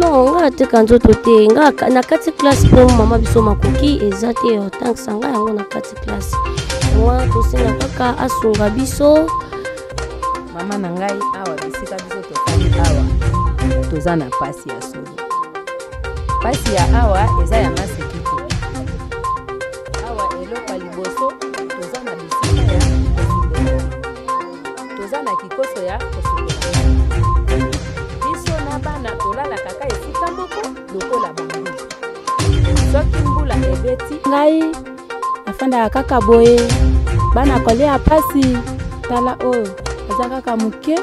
non nga ateka nzoto te. Nga ka- na kati classe mpo mama biso makoki eza te otangisa nga yango na kati classe. Yango wana tosenga kaka asunga biso. Mama na ngai awa bisika biso tofandi awa. Toza na pasi ya solo pasi ya awa eza ya maseki te awa eloko ya liboso toza na bisika ya kosolola. Toza na kikoso ya kosolola lokola bango soki mbula ebeti. Ngai nafandaka kaka boye. Bana kolia pasi tala oyo aza kaka moke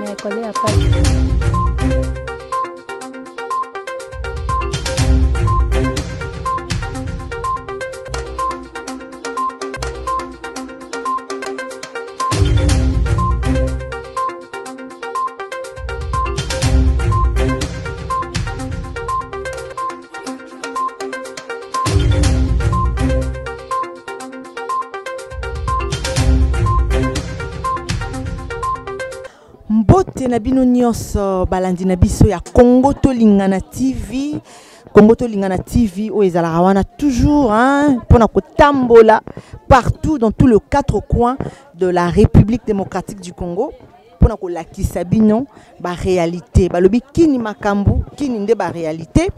na ekolia pasi na bino nyonso balandi na biso ya congo tolingana tv congo tolingana tv oyo ezalaka wana toujours hein, mpona kotambola partout dans tout le quatre coins de la république démocratique du congo mpona kolakisa bino baréalité. Balobi kini makambo kini nde baréalité.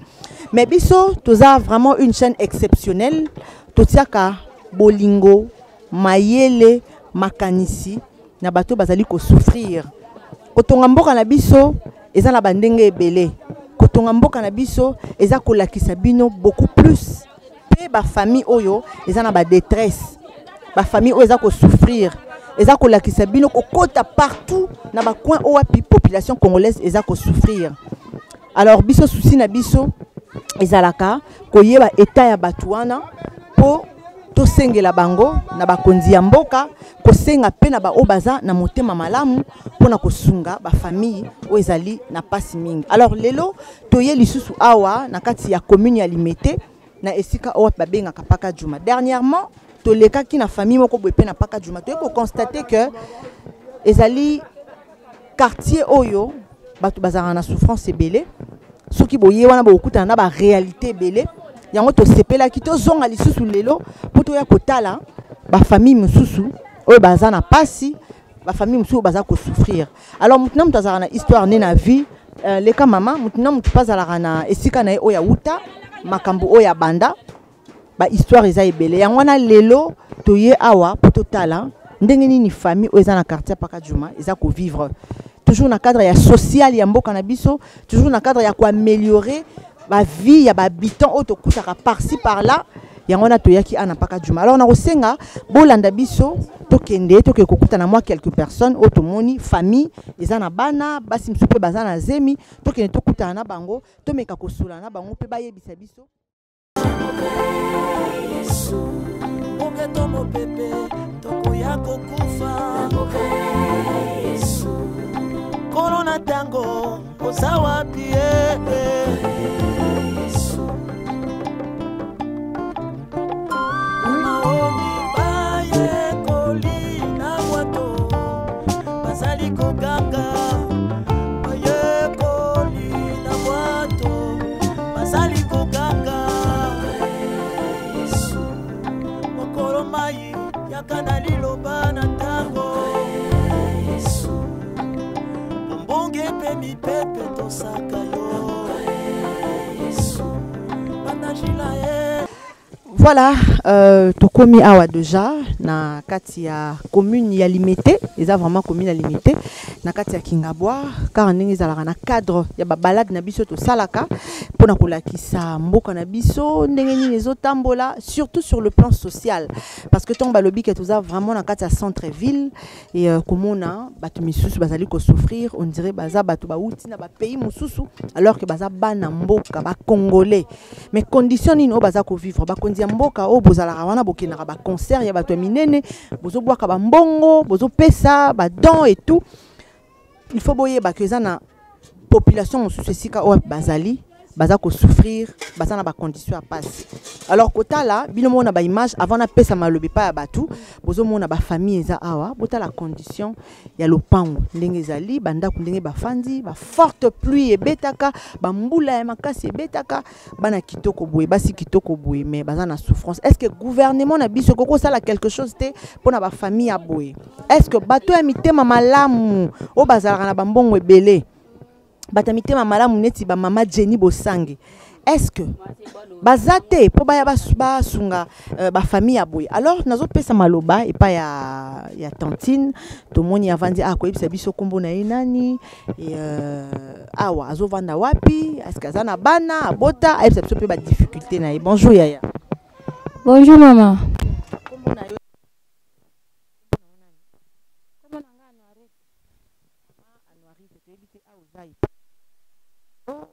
Mais biso toza vraiment une chaîne exceptionnelle. Totiaka bolingo mayele makanisi. Na bato bazali kosouffrir kotonga mboka na biso eza na bandenge ebele. Kotonga mboka na biso eza kolakisa bino beaucoup plus. Mpe bafamille oyo eza na badétresse bafamille oyo eza kosouffrir. Eza kolakisa bino kokota partout na bacoin oyo wapi population congolaise eza kosouffrir. Alors biso susi na biso ezalaka koyeba etat ya bato wana mpo tosengela bango na bakonzi ya mboka kosenga mpe na baoyo baza na motema malamu mpona kosunga bafamille oyo ezali na mpasi mingi. Alors lelo toye lisusu awa na kati ya commune ya limete na esika oyo babengaka paka juma. Dernièrement tolekaki na famille moko boye mpe na paka juma. Toye kokonstate ke ezali quartier oyo bato bazalaka na souffrance ebele soki boye wana bokokutana na baréalité ebele yango tosepelaki tozonga lisusu lelo mpo toya kotala bafamille mosusu oyo baza na mpasi bafamille mosusu oyo baza kosouffrir. Alors motu na moto azalaka histoire nde na vie uh, leka mama motu na motu mpe azalaka na esika na ye oyo awuta makambo oyo abanda bahistoire eza ebele. Yango wana lelo toye awa mpo totala ndenge nini famille oyo eza na quartier paka juma eza kovivre. Toujours na cadre ya social ya mboka na biso toujours na cadre ya koaméliorer bavie ya bahabitant oyo tokutaka par-ci par-là. Yango wana toyaki ana mpaka juma. Alors nakosenga bolanda biso tokende tokende kokutana mwa quelques personnes oyo tomoni famille eza na bana basi mosusu mpe zemi. Tokende tokutana na bango tomeka kosola na bango mpe bayebisa biso. Ongeto mopepe tokoya kokufa. Kolo na ntango oza ye bombonge mpe mipepe tosaka yo. Banajila ye voilà euh, tokomi awa na kati ya commune ya limete eza vraiment commune ya limete na kati ya kingabwa kaka ndenge ezalaka na cadre ya babalade na biso tosalaka mpona kolakisa mboka na biso ndenge nini ezotambola surtout sur le plan social. Parce que ntongo balobi ke toza vraiment na kati ya centre ville e euh, komona bato misusu bazali kosouffrir on dirait baza bato bauti na bapays mosusu alors ke baza bana mboka bacongolais mais condition nini oyo baza kovivre? Bakonzi ya mboka oyo bozalaka wana bokendaka baconcert ya bato ya minene bozobwaka bambongo bozopesa badon et tout il faut boyeba ke eza na population mosusu esika oyo bazali baza kosouffrir baza na bacondition ya mpasi alors kotala bino mona baimage avant napesa malobi epai ya bato bozomona bafamille eza awa botala condition ya lopango. Ndenge ezali bandako ndenge bafandi baforte pluie ebetaka bambula ya makasi ebetaka bana kitoko boye basi kitoko boye mais baza na souffrance. Est ce que gouvernement na biso ekoki kosala quelque chose te mpona bafamille ya boye? Est ce que bato ya mitema malamu oyo bazalaka na bambongo ebele? Bato ya mitema malamu neti bamama jeni bosange. Est ce que baza te mpo baya bas- basunga euh, bafamille ya boye? Alors nazopesa maloba epai ya, ya tantine. Tomoni avandi a koyebisa biso nkombo na ye nani? E, euh, awa azovanda wapi? Eske aza na bana abota? Ayebisa biso mpe badifficulté na ye. Bonjour yaya. Bonjour mama Anuarite, toyebi te awa oza ye. Oh,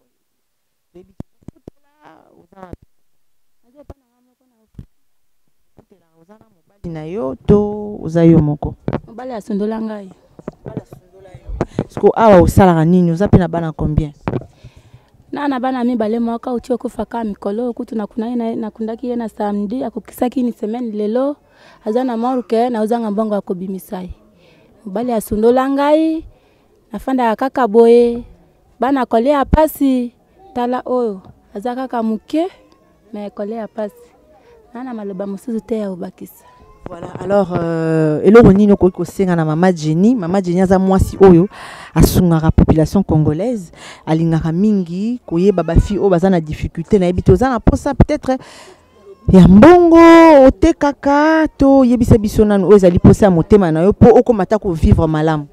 na mobali na yo to oza yo moko. Mobali asundola ngai. Siko awa osalaka nini? Oza mpe na bana combien? Na na bana mibale moko auti okufaka mikolo kutu nakundaki ye- na samedi akokisaki ni semaine lelo aza na morke naozanga mbongo akobimisa ye. Mobali asundola ngai nafandaka kaka boye. Bana kole ya pasi. Tala oyo. Aza kaka moke me ya pasi. Na na maloba mosusu te ya kobakisa. Voilà. Alors euh, eloko nini okoki kosenga na mama jeni mama jeni aza mwasi oyo asungaka population congolaise. Alingaka mingi koyeba bafille oyo baza na difficulté. Nayebi te oza na mposa peut-être ya mbongo. Otekaka to oyebisa biso nanu. Oyo ezali mposa ya motema na yo mpo okomata kovivre malamu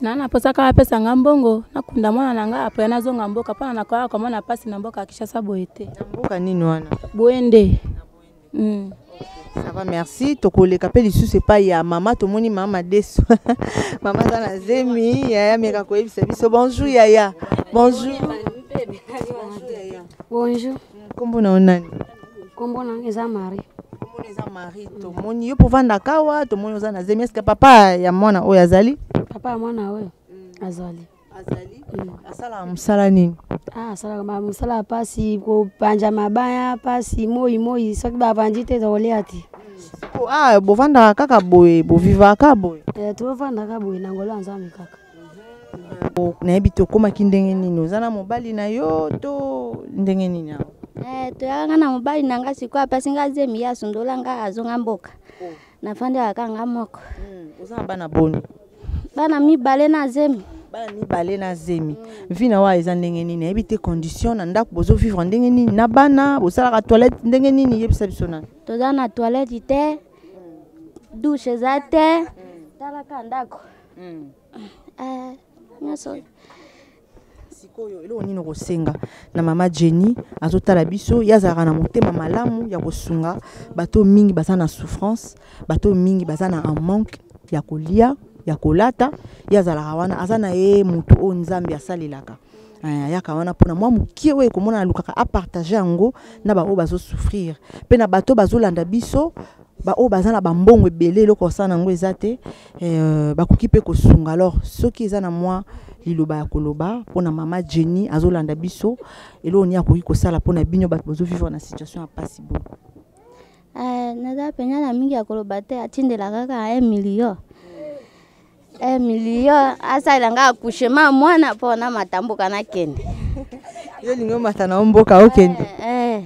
na naposaka bapesanga mbongo nakunda mwana na ngai apoya nazonga mboka mpona nakoyaka komona pasi na mboka ya kishasa boye te. Na mboka nini wana? Boye nde mm. ça va merci. Tokoleka mpe lisusu epai ya mama tomoni mama deso mama aza na zemi yaya meka koyebisa biso. Bonjour yaya. Bonjour. Bonjour. Nkombo na yo nani? Nkombo nanga eza marie. Tomoni eza mari tomoni yo mpo vandaka awa tomoni oza na zemi. Eske papa ya mwana oyo azali papa ya mwana oyo azali. Azali? Asalaka mosala nini? Ah asala ya mpasi kopanja mabaya mpasi moi moi soki bavandi te tokolia te mm. ah bovandaka kaka boye bovivaka boye. Eh, tovandaka boye na ngolo ya nzambe kaka nayebi te okomaki ndenge nini? Oza na mobali na yo to ndenge nini awa? Eh, toyaka na mobali na nga sikoyo apesi nga zemi ye asundola nga azonga mboka. Nafandaka kaka nga moko. Oza na bana boni bana mibale na zemi. Bana mibale na zemi. Vi na wa eza ndenge nini? Nayebi te condition na ndako bozovivre ndenge nini? Na bana bosalaka toilette ndenge nini? Yebisa biso nani? Toza na toilette te dushe eza te talaka ndako. Eh, nyonso. Sikoyo eloko nini okosenga? Na mama jenny azotala biso ye azalaka na motema malamu ya kosunga. Bato mingi baza na souffrance bato mingi baza na en manque ya kolia ya kolata ye azalaka wana aza na ye motu oyo nzambe asalelaka. Ayaka wana mpona mwa mokie oyo ekomona alukaka apartage yango na baoyo bazosouffrir mpe na bato bazolanda biso baoyo baza na bambongo ebele eloko kosala yango eza te. Eh, bakoki mpe kosunga. Alors soki eza na mwa liloba ya koloba mpona mama jenny azolanda biso eloko nini akoki kosala mpona bino bato bazovivre na situation ya mpasi bo Eh, naza na mingi ya koloba te atindela kaka un million un million asalela nga accouchement mwana mpona matamboka nakende yo lingi omata na yo mboka okende Eh,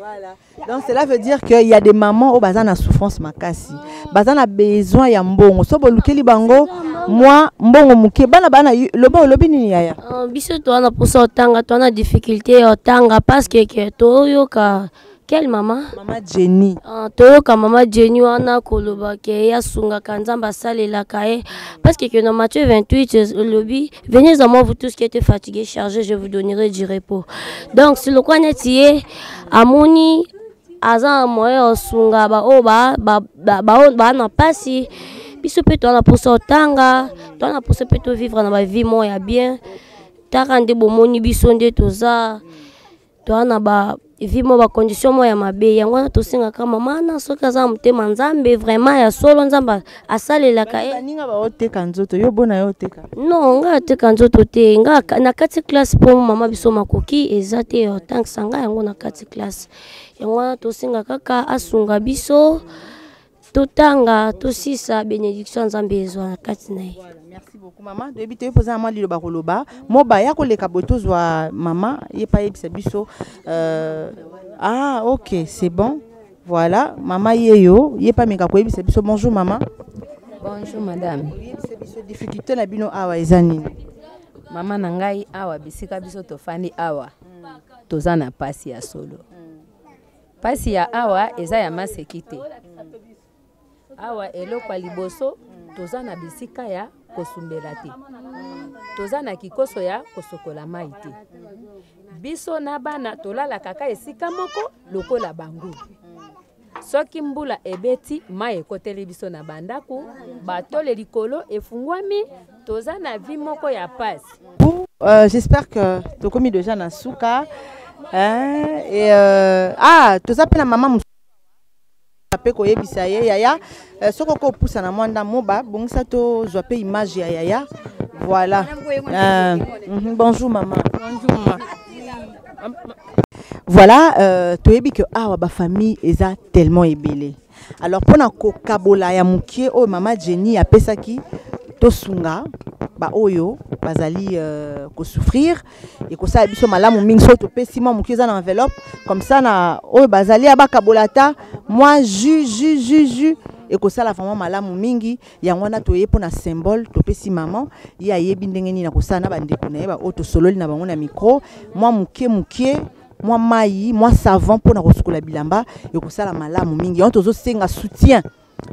Voilà. Donc cela veut dire qu'il y a des mamans oyo baza na souffrance makasi. Baza na besoin ya mbongo. So bolukeli bango mwa mbongo. moke bana bana loba olobi nini yaya? Ah, biso towana mposa otanga towana difficulté ya otanga parceke ke toyoka quelle mama mama jenny. Ah, toyoka mama jeni wana koloba ke nzambe asalelaka ye. Parce que que dans Matthieu 28 olobi venez à moi vous tous qui êtes fatigués chargés je vous donnerai du repos. Donc si lokwa neti ye amoni aza na moyen osunga baoyo ba- ba- ba- baoyo baa na mpasi biso mpe toza na mposa otanga toza na mposa mpe tovivre na bavie moko ya bien. Taka nde bomoni biso nde toza. toa na ba vimo mo bacondition mo ya mabe. Yango wana tosengaka kama mana soki aza motema nzambe vraiment ya solo nzambe asalelaka ye. baninga baoteka nzoto yo bona yo oteka? Non nga ateka nzoto te nga na kati classe mpo mama biso makoki eza te otangisa nga yango na kati classe. Yango wana tosenga kaka asunga biso totanga tosisa bénédiction ya nzambe ezwa na kati na ye. Merci beaucoup mama toyebi mpoza na mwa liloba koloba. Moba ya koleka boye tozwa mama ye pa yebisa biso. Euh, ah ok c'est bon. Voilà mama ye yo ye pa meka koyebisa biso. Bonjour mama. Bonjour madame. Oyebisa biso difficulté na bino awa eza nini? Mama na ngai awa bisika biso tofandi awa. Toza na pasi ya solo. Pasi ya awa eza ya maseki te awa eloko ya liboso toza na bisika ya kosumbela te. Toza na kikoso ya kosokola mai te. Biso na bana tolalaka ka esika moko lokola bangulu soki mbula ebeti mai ekoteli biso na bandako batole likolo efungwami toza na vi moko ya pasi. Euh, j'espère que tokomi déjà na suka hein, et euh, ah toza mpe na mama mpe koyebisa ye yaya. Euh, soki okoki opusa na mwanda moba bongisa tozwa mpe image ya yaya. Voilà. Euh, mhm, bonjour mama voilà euh, toyebi ke awa bafamille eza tellement ebele. Alors mpona kokabola ya mokie oyo mama jenny apesaki tosunga baoyo bazali euh, kosouffrir ekosala biso malamu mingi soki na enveloppe. Comme ça na oyo bazali ya bakabola ata mwa ju ju ju ju ekosala vraiment malamu mingi. Yango wana toye mpona symbole topesi mama ye ayebi ndenge nini akosala na bandeko na ye baoyo tosololi na bango na micro. Mwa moke moke mwa mai mwa savon mpona kosukola bilamba. Ekosala malamu mingi. Yango tozosenga soutien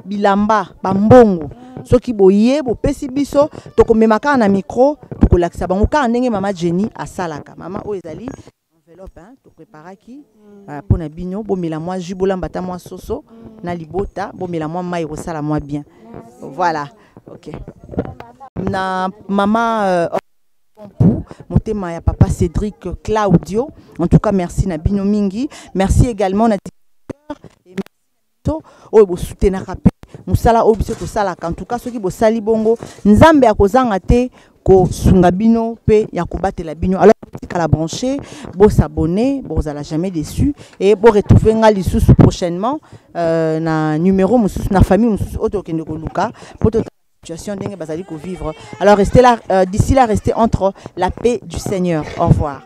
bilamba bambongo soki boye bopesi biso tokomema kaka na micro tokolakisa bango kaka ndenge mama jenny asalaka. Mama oyo ezali enveloppe hein, topreparaki uh, mpona bino bomela mwa jus bolamba ata mwa soso na libota bomela mwa mai ekosala mwa bien. Voilà ok. Na mama euh, Pompu, motema ya papa Cédric Claudio. En tout cas, merci na bino mingi. Merci également na directeur et merci to oyo bosoutenaka mpe mosala oyo biso tosalaka. Cas soki bosali bongo nzambe akozanga te kosunga bino mpe ya kobatela bino. Alors tikala branché bosabone bozala jamais déçu et boretrouve nga lisusu prochainement euh, na numéro mosusu na famille mosusu oyo tokende koluka mpo tota situation ndenge bazali kovivre. Alors restez là euh, d'ici là restez entre la paix du seigneur. Au revoir